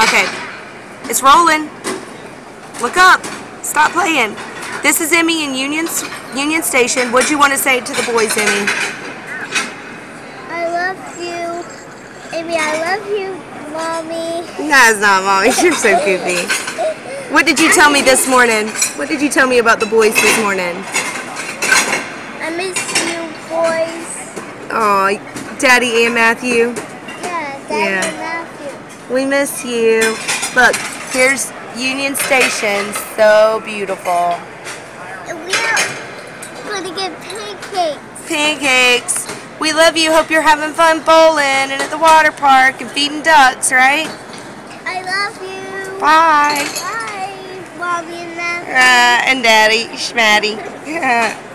Okay. It's rolling. Look up. Stop playing. This is Emmy in Union Union Station. What'd you want to say to the boys, Emmy? I love you. Emmy, I love you, Mommy. That's not mommy. You're so goofy. What did you tell me this morning? What did you tell me about the boys this morning? I miss you, boys. Oh, Daddy and Matthew. Yeah, Daddy Yeah. We miss you. Look, here's Union Station. So beautiful. And we're gonna get pancakes. Pancakes. We love you. Hope you're having fun bowling and at the water park and feeding ducks, right? I love you. Bye. Bye, Mommy and Matthew. Uh, and Daddy, Schmatty.